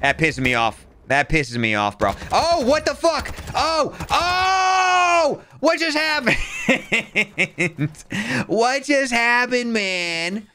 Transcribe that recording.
That pisses me off. That pisses me off, bro. Oh, what the fuck? Oh, oh! What just happened? what just happened, man?